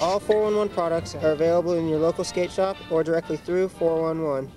All 411 products are available in your local skate shop or directly through 411.